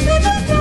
Música